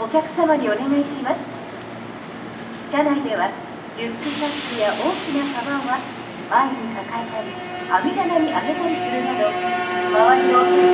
お客様にお願いします。車内ではリュックサックや大きなカバンは前に抱えたり網棚に上げたりするなど周りを